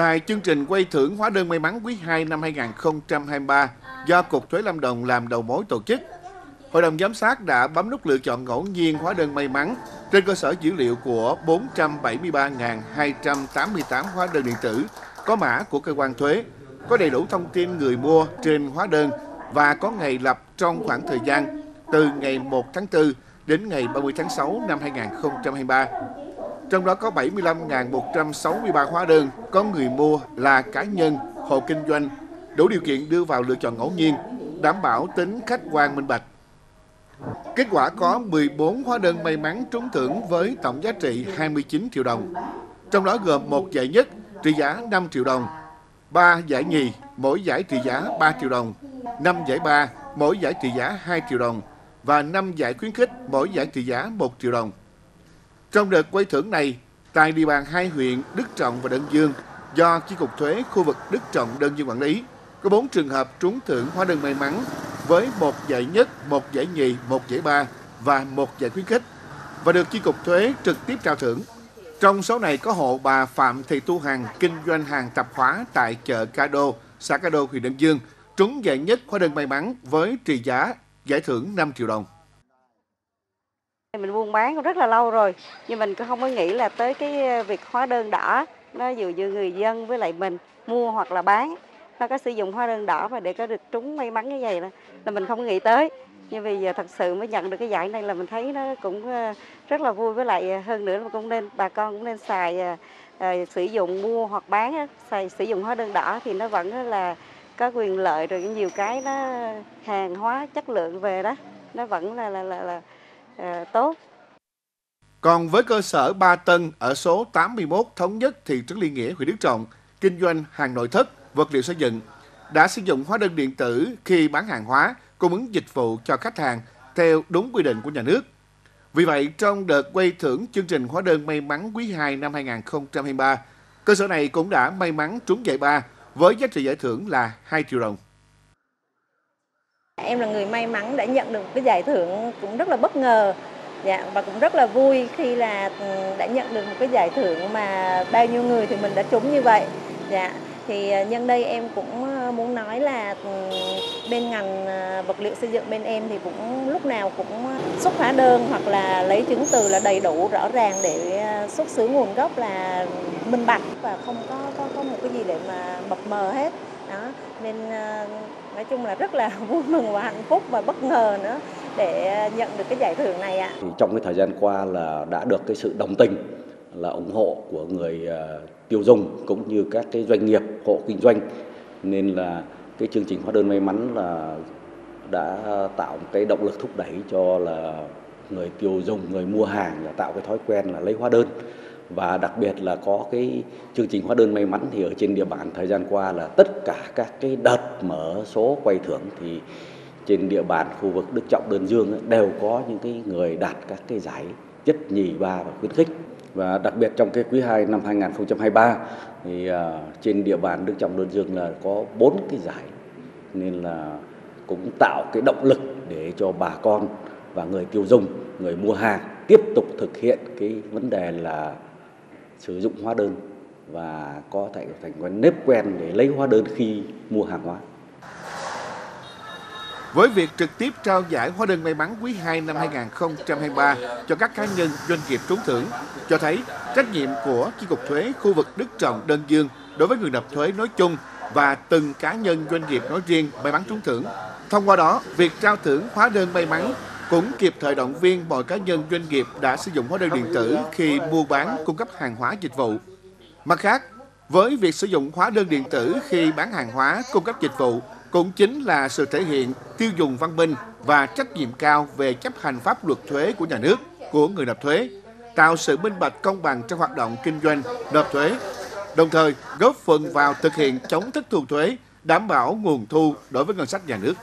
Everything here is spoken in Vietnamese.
Tại chương trình quay thưởng hóa đơn may mắn quý 2 năm 2023 do Cục Thuế Lâm Đồng làm đầu mối tổ chức, Hội đồng giám sát đã bấm nút lựa chọn ngẫu nhiên hóa đơn may mắn trên cơ sở dữ liệu của 473.288 hóa đơn điện tử có mã của cơ quan thuế, có đầy đủ thông tin người mua trên hóa đơn và có ngày lập trong khoảng thời gian từ ngày 1 tháng 4 đến ngày 30 tháng 6 năm 2023. Trong đó có 75.163 hóa đơn có người mua là cá nhân, hộ kinh doanh, đủ điều kiện đưa vào lựa chọn ngẫu nhiên, đảm bảo tính khách quan minh bạch. Kết quả có 14 hóa đơn may mắn trúng thưởng với tổng giá trị 29 triệu đồng. Trong đó gồm một giải nhất trị giá 5 triệu đồng, 3 giải nhì, mỗi giải trị giá 3 triệu đồng, 5 giải ba, mỗi giải trị giá 2 triệu đồng và 5 giải khuyến khích, mỗi giải trị giá 1 triệu đồng. Trong đợt quay thưởng này, tại địa bàn hai huyện Đức Trọng và Đơn Dương, do Chi cục thuế khu vực Đức Trọng Đơn Dương quản lý, có 4 trường hợp trúng thưởng hóa đơn may mắn với một giải nhất, một giải nhì, một giải ba và một giải khuyến khích và được Chi cục thuế trực tiếp trao thưởng. Trong số này có hộ bà Phạm Thị Tu Hằng kinh doanh hàng tạp hóa tại chợ Ca Đô, xã Ca Đô, huyện Đơn Dương, trúng giải nhất hóa đơn may mắn với trị giá giải thưởng 5 triệu đồng. Buôn bán cũng rất là lâu rồi, nhưng mình cũng không có nghĩ là tới cái ờ, việc hóa đơn đỏ nó vừa giữa người dân với lại mình mua hoặc là bán. Nó có sử dụng hóa đơn đỏ và để có được trúng may mắn như vậy là, là mình không nghĩ tới. Nhưng bây giờ thật sự mới nhận được cái giải này là mình thấy nó cũng ờ, rất là vui. Với lại ờ, hơn nữa là cũng nên bà con cũng nên xài à, sử dụng mua hoặc bán xài sử dụng hóa đơn đỏ thì nó vẫn là có quyền lợi rồi nhiều cái nó hàng hóa chất lượng về đó nó vẫn là là là, là à, tốt còn với cơ sở Ba Tân ở số 81 Thống Nhất thị trấn Liên Nghĩa, huyện Đức Trọng, kinh doanh hàng nội thất, vật liệu xây dựng, đã sử dụng hóa đơn điện tử khi bán hàng hóa, cung ứng dịch vụ cho khách hàng theo đúng quy định của nhà nước. Vì vậy, trong đợt quay thưởng chương trình hóa đơn may mắn quý 2 năm 2023, cơ sở này cũng đã may mắn trúng giải ba với giá trị giải thưởng là 2 triệu đồng. Em là người may mắn đã nhận được cái giải thưởng cũng rất là bất ngờ dạ, và cũng rất là vui khi là ừ, đã nhận được một cái giải thưởng mà bao nhiêu người thì mình đã trúng như vậy. Dạ, thì ờ, nhân đây em cũng ờ, muốn nói là ừ, bên ngành ờ, vật liệu xây dựng bên em thì cũng lúc nào cũng xuất hóa đơn hoặc là lấy chứng từ là đầy đủ rõ ràng để xuất xứ nguồn gốc là minh bạch và không có có có một cái gì để mà mập mờ hết đó nên nói chung là rất là vui mừng và hạnh phúc và bất ngờ nữa để nhận được cái giải thưởng này ạ. Thì trong cái thời gian qua là đã được cái sự đồng tình, là ủng hộ của người ờ, tiêu dùng cũng như các cái doanh nghiệp, hộ kinh doanh nên là cái chương trình hóa đơn may mắn là đã tạo một cái động lực thúc đẩy cho là người tiêu dùng, người mua hàng là tạo cái thói quen là lấy hóa đơn và đặc biệt là có cái chương trình hóa đơn may mắn thì ở trên địa bàn thời gian qua là tất cả các cái đợt mở số quay thưởng thì trên địa bàn khu vực Đức Trọng Đơn Dương đều có những cái người đạt các cái giải nhất nhì ba và khuyến khích và đặc biệt trong cái quý 2 năm 2023 thì à, trên địa bàn Đức Trọng Đơn Dương là có bốn cái giải nên là cũng tạo cái động lực để cho bà con và người tiêu dùng, người mua hàng tiếp tục thực hiện cái vấn đề là sử dụng hóa đơn và có thể thành quen nếp quen để lấy hóa đơn khi mua hàng hóa. Với việc trực tiếp trao giải hóa đơn may mắn quý 2 năm 2023 cho các cá nhân doanh nghiệp trúng thưởng, cho thấy trách nhiệm của Chi cục thuế khu vực Đức Trọng Đơn Dương đối với người nộp thuế nói chung và từng cá nhân doanh nghiệp nói riêng may mắn trúng thưởng. Thông qua đó, việc trao thưởng hóa đơn may mắn cũng kịp thời động viên mọi cá nhân doanh nghiệp đã sử dụng hóa đơn điện tử khi mua bán cung cấp hàng hóa dịch vụ. Mặt khác, với việc sử dụng hóa đơn điện tử khi bán hàng hóa cung cấp dịch vụ cũng chính là sự thể hiện tiêu dùng văn minh và trách nhiệm cao về chấp hành pháp luật thuế của nhà nước, của người nộp thuế, tạo sự minh bạch công bằng trong hoạt động kinh doanh, nộp thuế, đồng thời góp phần vào thực hiện chống thất thu thuế, đảm bảo nguồn thu đối với ngân sách nhà nước.